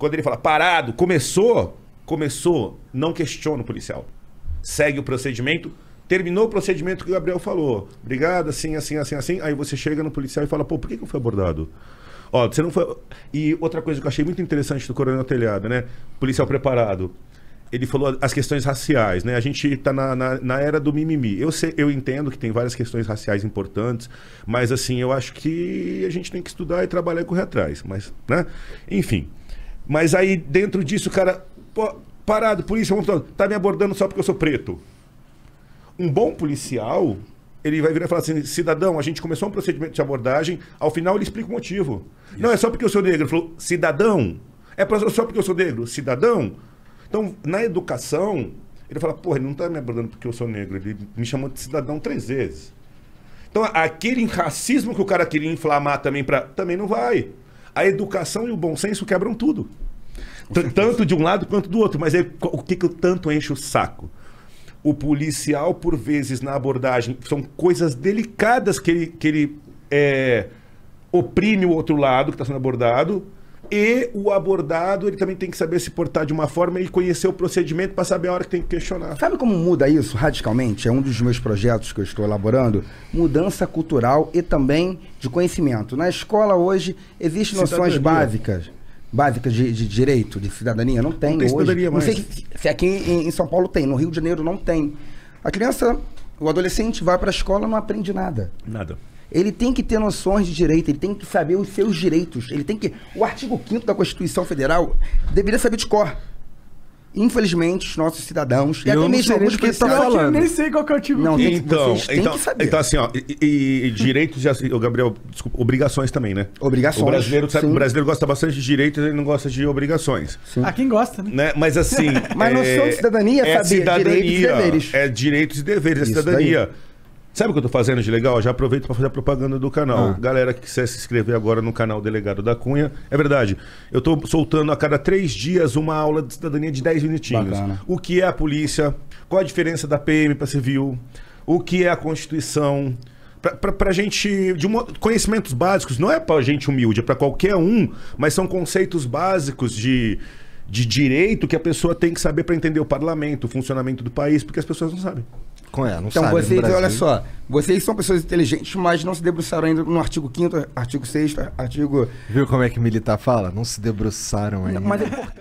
Quando ele fala parado, começou, começou, não questiona o policial. Segue o procedimento, terminou o procedimento que o Gabriel falou. Obrigado, assim, assim, assim, assim. Aí você chega no policial e fala, pô, por que, que eu fui abordado? Ó, você não foi. E outra coisa que eu achei muito interessante do Coronel Telhado, né? Policial preparado. Ele falou as questões raciais, né? A gente está na, na, na, era do mimimi. Eu, sei, eu entendo que tem várias questões raciais importantes, mas assim, eu acho que a gente tem que estudar e trabalhar e correr atrás. Mas, né? Enfim. Mas aí, dentro disso, o cara. Pô, parado, polícia, tá me abordando só porque eu sou preto. Um bom policial, ele vai virar e falar assim: cidadão, a gente começou um procedimento de abordagem, ao final ele explica o motivo. Isso. Não é só porque eu sou negro. Ele falou: cidadão. É só porque eu sou negro. Cidadão. Então, na educação, ele fala, porra, ele não está me abordando porque eu sou negro, ele me chamou de cidadão três vezes. Então, aquele racismo que o cara queria inflamar também para também não vai. A educação e o bom senso quebram tudo. Tanto de um lado quanto do outro. Mas aí, o que, que eu tanto enche o saco? O policial, por vezes, na abordagem, são coisas delicadas que ele, que ele é, oprime o outro lado que está sendo abordado e o abordado, ele também tem que saber se portar de uma forma e conhecer o procedimento para saber a hora que tem que questionar. Sabe como muda isso radicalmente? É um dos meus projetos que eu estou elaborando. Mudança cultural e também de conhecimento. Na escola hoje existem noções básicas. Básicas de, de, direito, de cidadania? Não tem, não tem hoje. Cidadania mais. Não sei se aqui em, em São Paulo tem, no Rio de Janeiro não tem. A criança, o adolescente vai para a escola e não aprende nada. Nada ele tem que ter noções de direito, ele tem que saber os seus direitos. Ele tem que. O artigo 5 da Constituição Federal deveria saber de cor. Infelizmente, os nossos cidadãos, e até mesmo alguns que estão falando. Eu nem sei qual que é o artigo não, então, então, então, assim, ó, e, e direitos, e, o Gabriel, desculpa, obrigações também, né? Obrigações. O brasileiro, sabe, o brasileiro gosta bastante de direitos, ele não gosta de obrigações. Sim. Ah, quem gosta, né? né? Mas assim. Mas é, noção de cidadania é, é cidadania, direitos e deveres. É direitos e deveres, é cidadania. Daí. Sabe o que eu tô fazendo de legal? Já aproveito para fazer a propaganda do canal. Ah. Galera que quiser se inscrever agora no canal Delegado da Cunha. É verdade. Eu tô soltando a cada três dias uma aula de cidadania de 10 minutinhos. Bacana. O que é a polícia? Qual a diferença da PM para civil? O que é a Constituição? Pra, pra, gente. De uma, conhecimentos básicos, não é pra gente humilde, é pra qualquer um, mas são conceitos básicos de, de direito que a pessoa tem que saber para entender o parlamento, o funcionamento do país, porque as pessoas não sabem. É, não então sabe, vocês, olha só, vocês são pessoas inteligentes, mas não se debruçaram ainda no artigo 5 artigo 6 artigo... Viu como é que militar fala? Não se debruçaram ainda. Mas é importante.